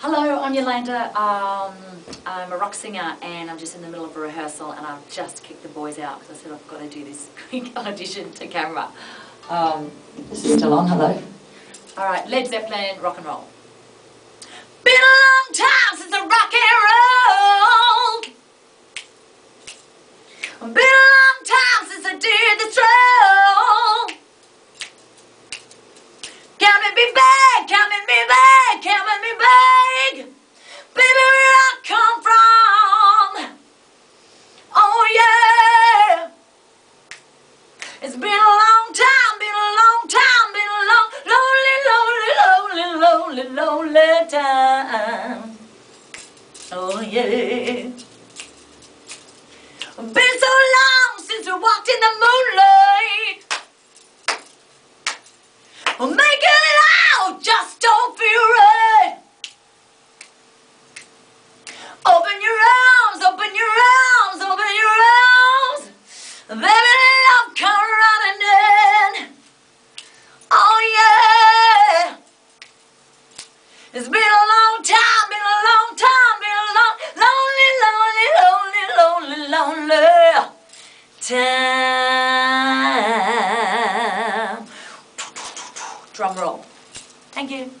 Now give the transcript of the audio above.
Hello, I'm Yolanda. Um, I'm a rock singer and I'm just in the middle of a rehearsal and I've just kicked the boys out because I said I've got to do this quick audition to camera. Um, this is still on, hello. All right, Led Zeppelin, rock and roll. Lonely, lonely, time. Oh yeah. Been so long since we walked in the moonlight. Make it out, just don't feel It's been a long time, been a long time, been a long, lonely, lonely, lonely, lonely, lonely time. Drum roll. Thank you.